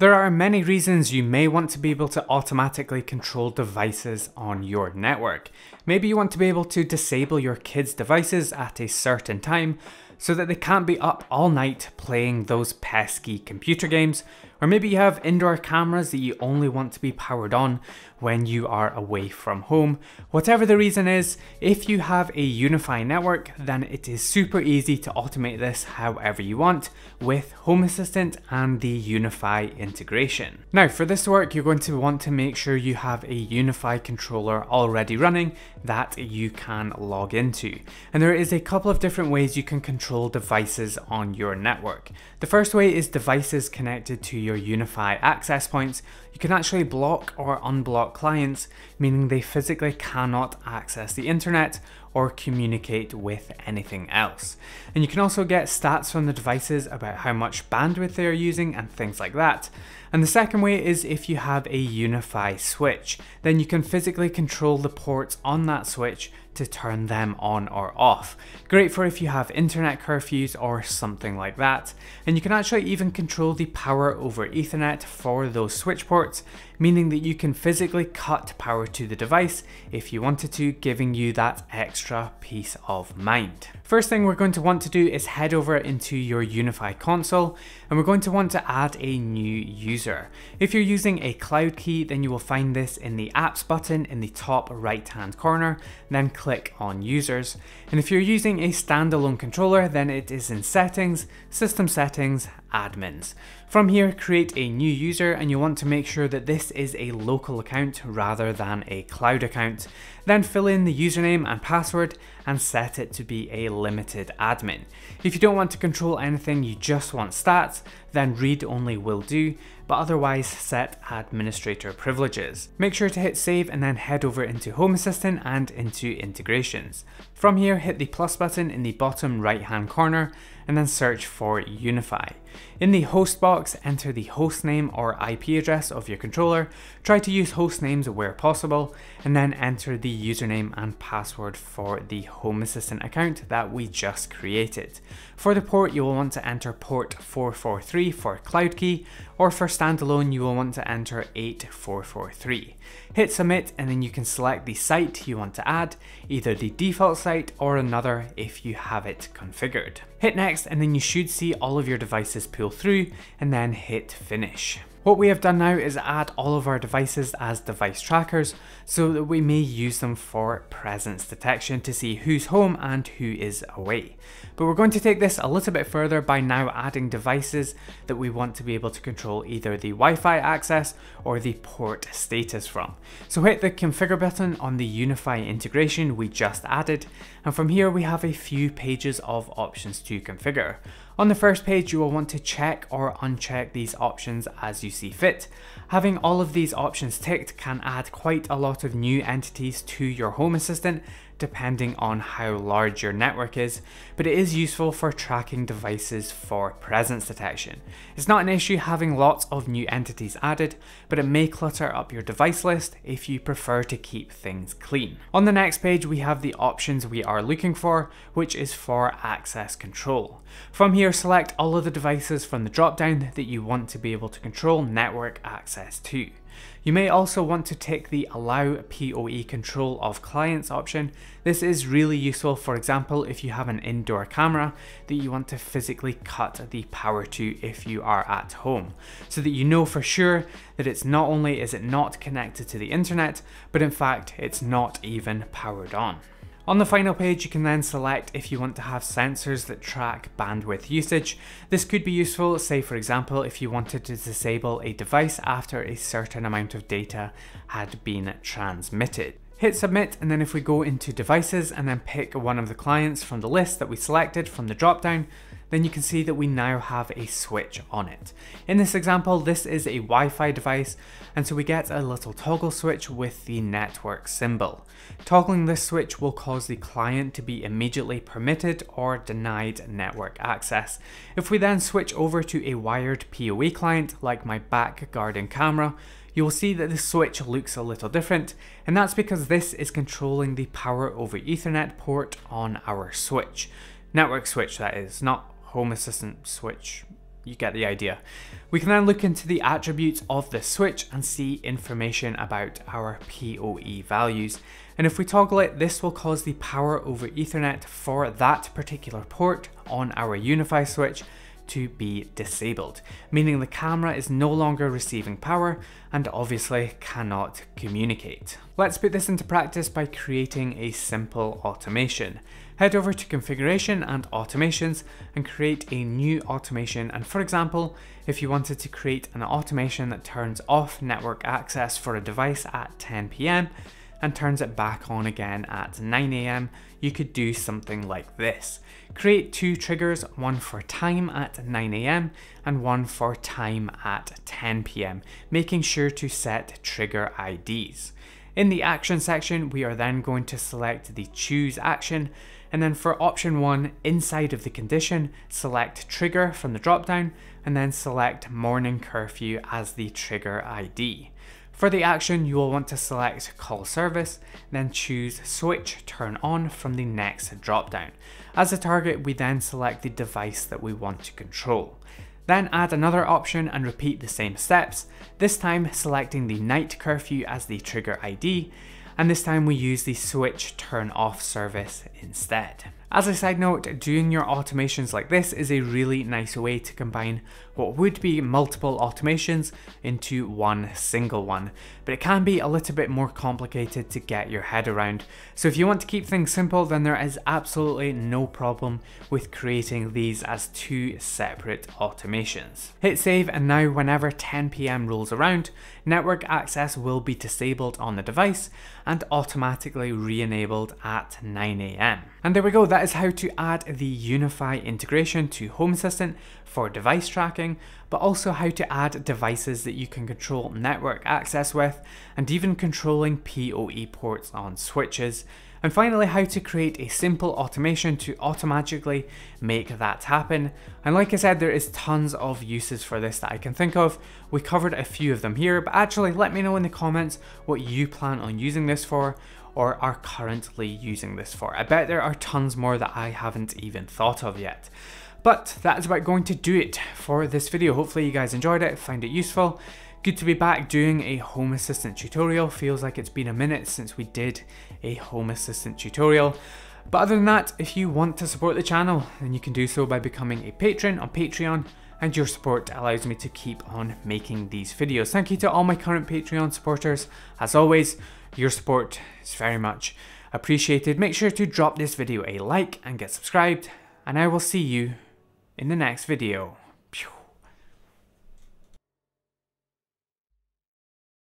There are many reasons you may want to be able to automatically control devices on your network. Maybe you want to be able to disable your kids' devices at a certain time so that they can't be up all night playing those pesky computer games or maybe you have indoor cameras that you only want to be powered on when you are away from home. Whatever the reason is, if you have a UniFi network, then it is super easy to automate this however you want with Home Assistant and the UniFi integration. Now, for this work, you're going to want to make sure you have a UniFi controller already running that you can log into. And there is a couple of different ways you can control devices on your network. The first way is devices connected to your your UniFi access points, you can actually block or unblock clients, meaning they physically cannot access the internet or communicate with anything else. And you can also get stats from the devices about how much bandwidth they are using and things like that. And the second way is if you have a UniFi switch, then you can physically control the ports on that switch to turn them on or off. Great for if you have internet curfews or something like that. And you can actually even control the power over ethernet for those switch ports, meaning that you can physically cut power to the device if you wanted to, giving you that extra peace of mind. First thing we're going to want to do is head over into your UniFi console and we're going to want to add a new user. If you're using a cloud key then you will find this in the apps button in the top right hand corner, then click on users. And if you're using a standalone controller then it is in settings, system settings, admins. From here, create a new user and you want to make sure that this is a local account rather than a cloud account. Then fill in the username and password and set it to be a limited admin. If you don't want to control anything, you just want stats, then read only will do, but otherwise set administrator privileges. Make sure to hit save and then head over into Home Assistant and into integrations. From here, hit the plus button in the bottom right hand corner and then search for UniFi. In the host box, enter the host name or IP address of your controller, try to use host names where possible, and then enter the username and password for the Home Assistant account that we just created. For the port, you will want to enter port 443 for cloud key, or for standalone, you will want to enter 8443. Hit submit and then you can select the site you want to add, either the default site or another if you have it configured. Hit next and then you should see all of your devices pull through and then hit finish. What we have done now is add all of our devices as device trackers so that we may use them for presence detection to see who's home and who is away. But we're going to take this a little bit further by now adding devices that we want to be able to control either the Wi-Fi access or the port status from. So hit the configure button on the UniFi integration we just added and from here we have a few pages of options to configure. On the first page, you will want to check or uncheck these options as you see fit. Having all of these options ticked can add quite a lot of new entities to your Home Assistant depending on how large your network is, but it is useful for tracking devices for presence detection. It's not an issue having lots of new entities added, but it may clutter up your device list if you prefer to keep things clean. On the next page, we have the options we are looking for, which is for access control. From here, select all of the devices from the dropdown that you want to be able to control network access to. You may also want to tick the Allow PoE Control of Clients option. This is really useful, for example, if you have an indoor camera that you want to physically cut the power to if you are at home, so that you know for sure that it's not only is it not connected to the internet, but in fact it's not even powered on. On the final page, you can then select if you want to have sensors that track bandwidth usage. This could be useful, say for example, if you wanted to disable a device after a certain amount of data had been transmitted. Hit submit and then if we go into devices and then pick one of the clients from the list that we selected from the dropdown, then you can see that we now have a switch on it. In this example, this is a Wi-Fi device, and so we get a little toggle switch with the network symbol. Toggling this switch will cause the client to be immediately permitted or denied network access. If we then switch over to a wired PoE client, like my back garden camera, you will see that the switch looks a little different, and that's because this is controlling the power over ethernet port on our switch. Network switch that is, not Home Assistant switch you get the idea. We can then look into the attributes of the switch and see information about our PoE values. And if we toggle it, this will cause the power over ethernet for that particular port on our UniFi switch to be disabled, meaning the camera is no longer receiving power and obviously cannot communicate. Let's put this into practice by creating a simple automation. Head over to configuration and automations and create a new automation and for example, if you wanted to create an automation that turns off network access for a device at 10 p.m., and turns it back on again at 9am, you could do something like this. Create two triggers, one for time at 9am and one for time at 10pm, making sure to set trigger IDs. In the action section, we are then going to select the choose action and then for option one, inside of the condition, select trigger from the dropdown and then select morning curfew as the trigger ID. For the action, you will want to select call service, then choose switch turn on from the next dropdown. As a target, we then select the device that we want to control. Then add another option and repeat the same steps, this time selecting the night curfew as the trigger ID, and this time we use the switch turn off service instead. As a side note, doing your automations like this is a really nice way to combine what would be multiple automations into one single one, but it can be a little bit more complicated to get your head around. So if you want to keep things simple, then there is absolutely no problem with creating these as two separate automations. Hit save and now whenever 10pm rolls around, network access will be disabled on the device and automatically re-enabled at 9am. And there we go, that is how to add the UniFi integration to Home Assistant for device tracking, but also how to add devices that you can control network access with, and even controlling PoE ports on switches and finally, how to create a simple automation to automatically make that happen. And like I said, there is tons of uses for this that I can think of. We covered a few of them here, but actually let me know in the comments what you plan on using this for or are currently using this for. I bet there are tons more that I haven't even thought of yet. But that is about going to do it for this video. Hopefully you guys enjoyed it, find it useful. Good to be back doing a Home Assistant tutorial. Feels like it's been a minute since we did a Home Assistant tutorial. But other than that, if you want to support the channel, then you can do so by becoming a patron on Patreon and your support allows me to keep on making these videos. Thank you to all my current Patreon supporters. As always, your support is very much appreciated. Make sure to drop this video a like and get subscribed, and I will see you in the next video.